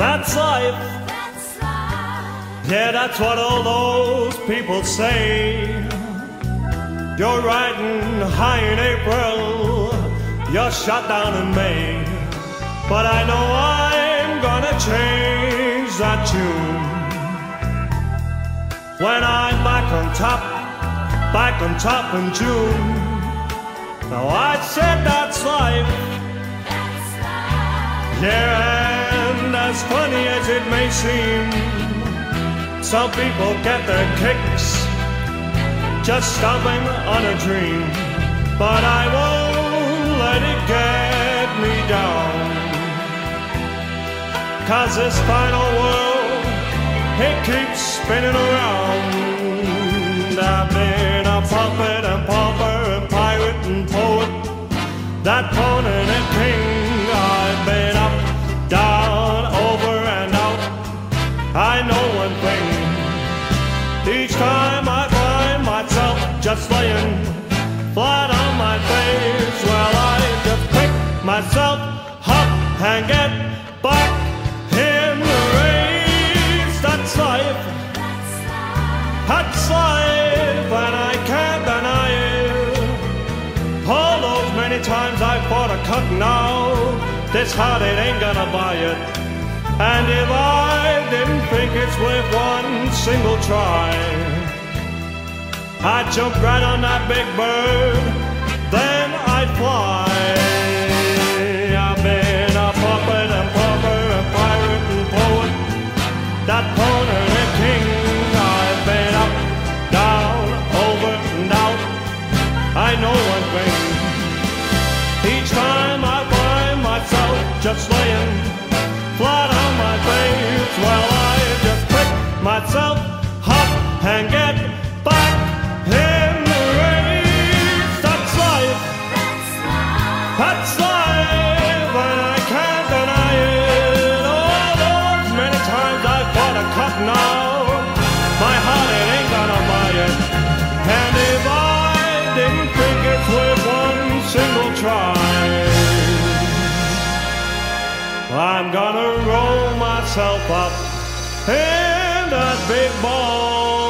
That's life. Yeah, that's what all those people say. You're riding high in April, you're shot down in May. But I know I'm gonna change that tune. When I'm back on top, back on top in June. Now I said that's life. Yeah, and as funny as it may seem, some people get their kicks just stomping on a dream. But I won't let it get me down. Cause this final world, it keeps spinning around. I've been a puppet and pauper and pirate and poet, that pawn just laying flat on my face, well, I just pick myself up and get back in the race. That's life. That's life, and I can't deny it. All those many times I fought a cut now, this heart it ain't gonna buy it. And if I didn't think it's worth one single try, I'd jump right on that big bird, then I'd fly. I've been a puppet and pauper, a pirate and poet, that pawn and a king. I've been up, down, over and out. I know one thing. Each time I find myself just laying flat on my face, well, I just pick myself up and get cut now, my heart it ain't gonna buy it. And if I didn't think it's worth one single try, I'm gonna roll myself up in that big ball